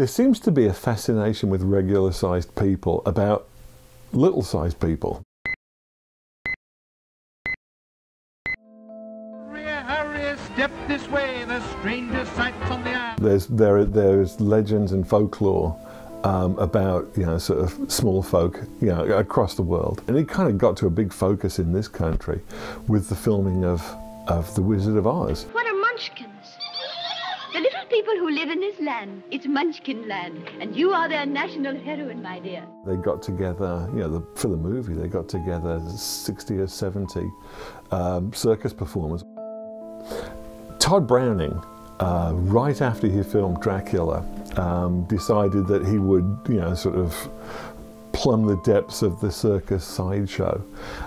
There seems to be a fascination with regular sized people about little sized people. Step this way, the strangest sights on the island. There's there there's legends and folklore um, about you know sort of small folk you know across the world, and it kind of got to a big focus in this country with the filming of of The Wizard of Oz. What people who live in this land. It's Munchkin Land, and you are their national heroine, my dear. They got together, you know, the, for the movie, they got together 60 or 70 um, circus performers. Tod Browning, uh, right after he filmed Dracula, um, decided that he would, you know, sort of plumb the depths of the circus sideshow.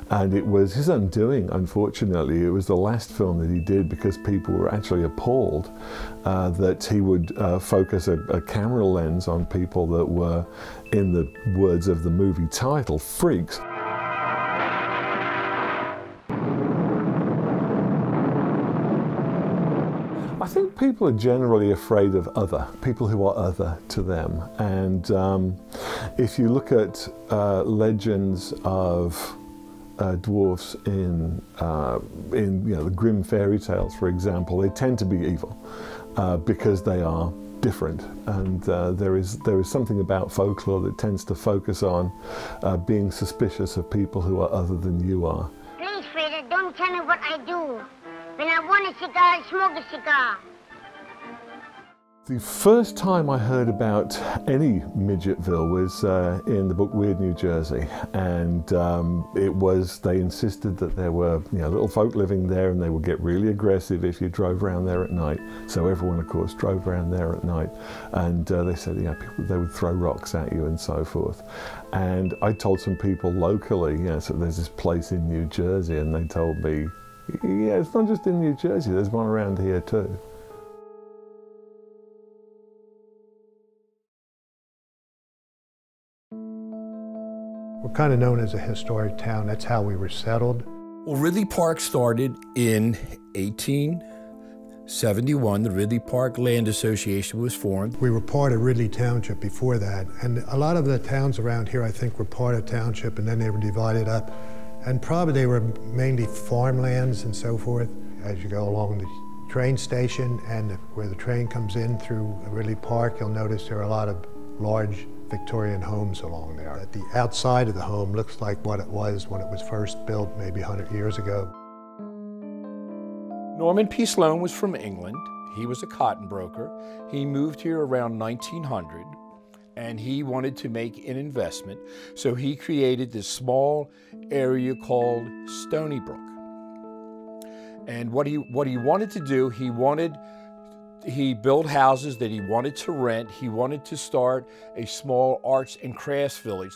And it was his undoing, unfortunately. It was the last film that he did because people were actually appalled uh, that he would uh, focus a, a camera lens on people that were, in the words of the movie title, freaks. People are generally afraid of other, people who are other to them. And um, if you look at uh, legends of uh, dwarfs in, uh, in you know, the Grimm fairy tales, for example, they tend to be evil uh, because they are different. And uh, there, is, there is something about folklore that tends to focus on uh, being suspicious of people who are other than you are. Please, Frida, don't tell me what I do. When I want a cigar, I smoke a cigar. The first time I heard about any Midgetville was uh, in the book Weird New Jersey, and um, it was they insisted that there were you know little folk living there, and they would get really aggressive if you drove around there at night. So everyone, of course, drove around there at night, and uh, they said people they would throw rocks at you and so forth. And I told some people locally, know, so there's this place in New Jersey, and they told me, yeah, it's not just in New Jersey. There's one around here too. Kind of known as a historic town. That's how we were settled. Well, Ridley Park started in 1871. The Ridley Park Land Association was formed. We were part of Ridley Township before that. And a lot of the towns around here, I think, were part of township and then they were divided up. And probably they were mainly farmlands and so forth. As you go along the train station and where the train comes in through Ridley Park, you'll notice there are a lot of large Victorian homes along there. The outside of the home looks like what it was when it was first built maybe 100 years ago. Norman P. Sloan was from England. He was a cotton broker. He moved here around 1900 and he wanted to make an investment. So he created this small area called Stony Brook. And what he, what he wanted to do, he wanted he built houses that he wanted to rent. He wanted to start a small arts and crafts village.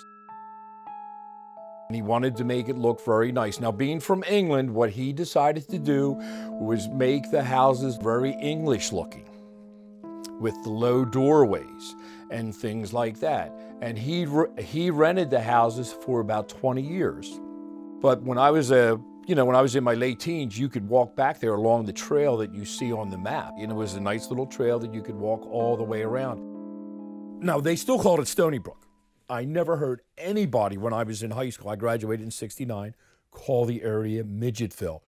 And he wanted to make it look very nice. Now, being from England, what he decided to do was make the houses very English looking with the low doorways and things like that. And he, he rented the houses for about 20 years. But when I was a you know, when I was in my late teens, you could walk back there along the trail that you see on the map. And it was a nice little trail that you could walk all the way around. Now, they still called it Stony Brook. I never heard anybody when I was in high school, I graduated in 69, call the area Midgetville.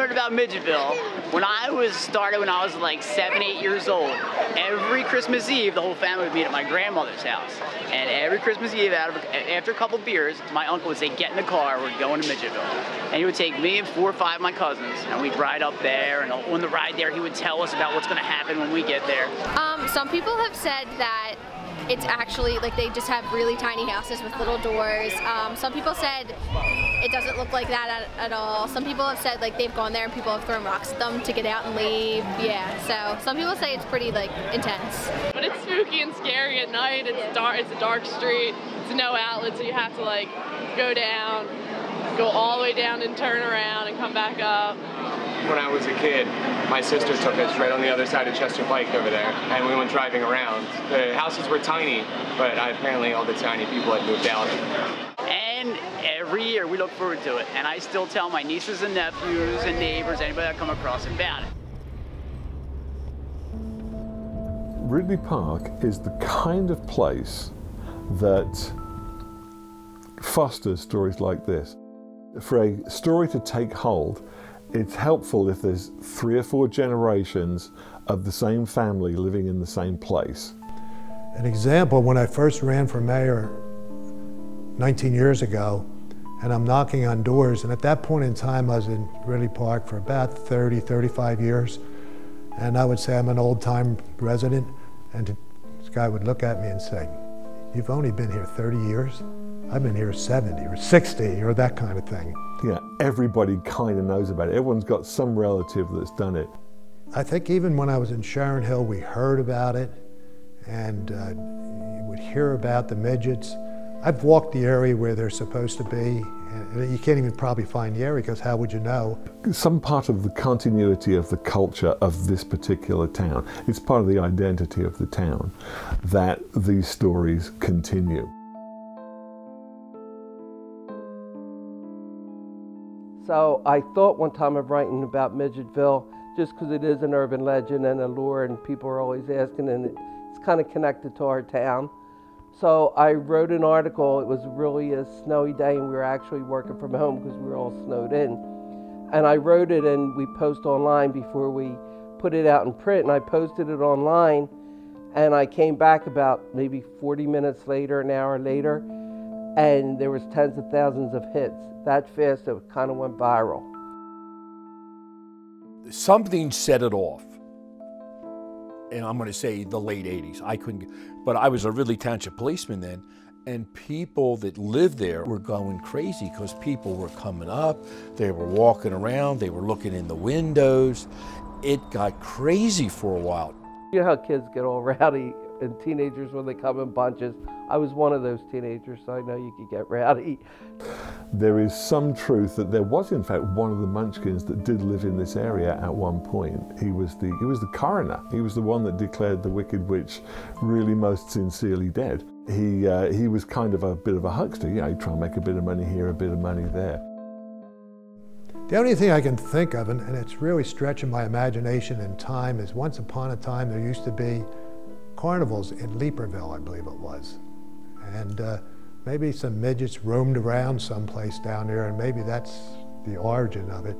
Learned about Midgetville when I was started when I was like seven, eight years old. Every Christmas Eve, the whole family would meet at my grandmother's house. And every Christmas Eve, after a couple beers, my uncle would say, get in the car, we're going to Midgetville. And he would take me and four or five of my cousins, and we'd ride up there. And on the ride there, he would tell us about what's going to happen when we get there. Um, some people have said that it's actually like they just have really tiny houses with little doors. Um, some people said it doesn't look like that at, at, all. Some people have said like they've gone there and people have thrown rocks at them to get out and leave. Yeah, so some people say it's pretty like intense. But it's spooky and scary at night. It's dark. It's a dark street. It's no outlet, so you have to like go down, go all the way down and turn around and come back up. When I was a kid, my sister took us right on the other side of Chester Pike over there, and we went driving around. The houses were tiny, but apparently all the tiny people had moved out. And every year we look forward to it. And I still tell my nieces and nephews and neighbors, anybody that come across about it. Ridley Park is the kind of place that fosters stories like this. For a story to take hold, it's helpful if there's three or four generations of the same family living in the same place. An example, when I first ran for mayor 19 years ago, and I'm knocking on doors, and at that point in time I was in Ridley Park for about 30, 35 years, and I would say I'm an old-time resident, and this guy would look at me and say, you've only been here 30 years? I've been here 70 or 60 or that kind of thing. Yeah, everybody kind of knows about it. Everyone's got some relative that's done it. I think even when I was in Sharon Hill, we heard about it and uh, you would hear about the midgets. I've walked the area where they're supposed to be, and you can't even probably find the area because how would you know? Some part of the continuity of the culture of this particular town. It's part of the identity of the town that these stories continue. So I thought one time of writing about Midgetville just because it is an urban legend and a lore and people are always asking and it's kind of connected to our town. So I wrote an article. It was really a snowy day, and we were actually working from home because we were all snowed in. And I wrote it, and we post online before we put it out in print. And I posted it online, and I came back about maybe 40 minutes later, an hour later, and there was tens of thousands of hits. That fast, it kind of went viral. Something set it off and I'm going to say the late 80s. I couldn't, but I was a Ridley Township policeman then, and people that lived there were going crazy because people were coming up, they were walking around, they were looking in the windows. It got crazy for a while. You know how kids get all rowdy and teenagers when they come in bunches. I was one of those teenagers, so I know you could get rowdy. There is some truth that there was, in fact, one of the Munchkins that did live in this area at one point. He was the he was the coroner. He was the one that declared the Wicked Witch really most sincerely dead. He uh, he was kind of a bit of a huckster. Yeah, he'd try and make a bit of money here, a bit of money there. The only thing I can think of, and, and it's really stretching my imagination and time, is once upon a time there used to be carnivals in Leiperville, I believe it was. And uh, maybe some midgets roamed around someplace down there, and maybe that's the origin of it.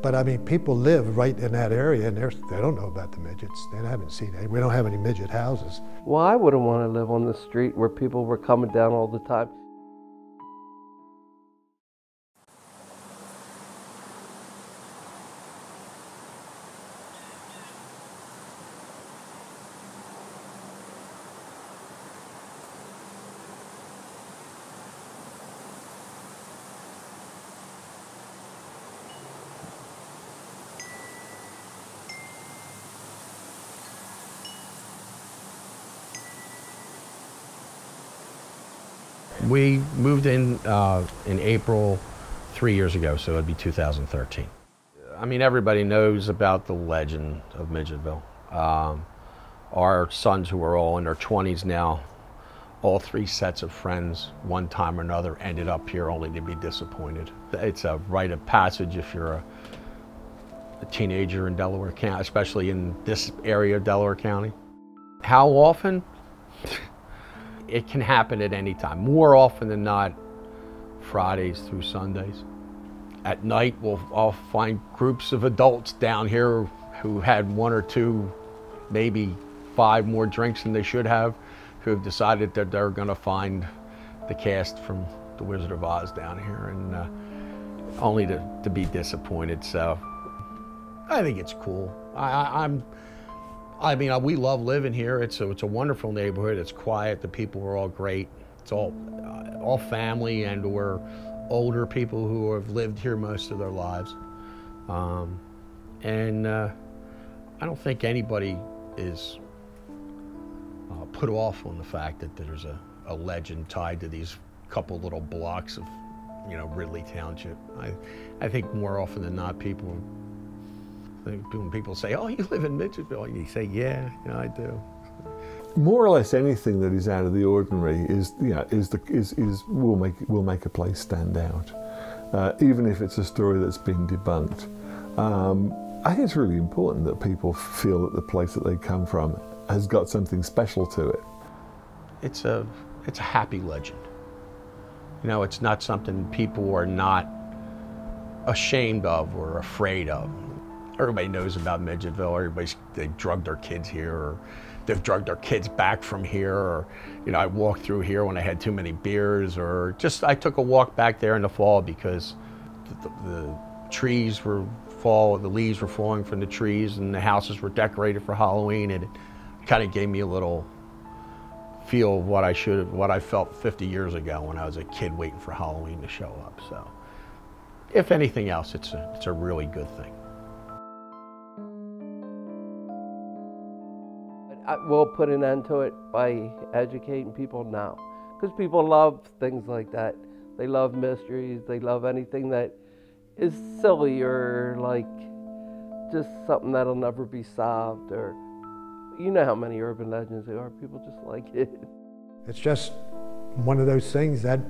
But I mean, people live right in that area, and they don't know about the midgets. They haven't seen any. We don't have any midget houses. Well, I wouldn't want to live on the street where people were coming down all the time. We moved in uh, in April three years ago, so it'd be 2013. I mean, everybody knows about the legend of Midgetville. Um, our sons, who are all in their 20s now, all three sets of friends, one time or another, ended up here only to be disappointed. It's a rite of passage if you're a, a teenager in Delaware County, especially in this area of Delaware County. How often? It can happen at any time. More often than not, Fridays through Sundays. At night, we'll find groups of adults down here who had one or two, maybe five more drinks than they should have, who have decided that they're going to find the cast from The Wizard of Oz down here, and uh, only to, to be disappointed. So I think it's cool. I, I, I'm I mean, uh, we love living here. It's a, it's a wonderful neighborhood. It's quiet. The people are all great. It's all, uh, all family and we're older people who have lived here most of their lives. Um, and uh, I don't think anybody is uh, put off on the fact that there's a, a legend tied to these couple little blocks of, you know, Ridley Township. I, I think more often than not, people, when people say, "Oh, you live in Midgetville," you say, "Yeah, yeah, I do." More or less anything that is out of the ordinary is, you know, is the is, is will make will make a place stand out, uh, even if it's a story that's been debunked. Um, I think it's really important that people feel that the place that they come from has got something special to it. It's a it's a happy legend. You know, it's not something people are not ashamed of or afraid of. Everybody knows about Midgetville. Everybody's they drugged their kids here, or they've drugged their kids back from here, or you know, I walked through here when I had too many beers, or just I took a walk back there in the fall because the, the, the trees were fall, the leaves were falling from the trees, and the houses were decorated for Halloween, and it kind of gave me a little feel of what I should have, what I felt 50 years ago when I was a kid waiting for Halloween to show up. So, if anything else, it's a, it's a really good thing. I will put an end to it by educating people now. Because people love things like that. They love mysteries, they love anything that is silly or like just something that'll never be solved or you know how many urban legends there are. People just like it. It's just one of those things that,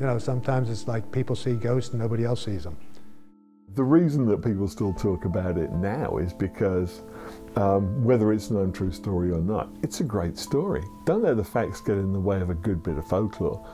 you know, sometimes it's like people see ghosts and nobody else sees them. The reason that people still talk about it now is because um, whether it's an untrue story or not, it's a great story. Don't let the facts get in the way of a good bit of folklore.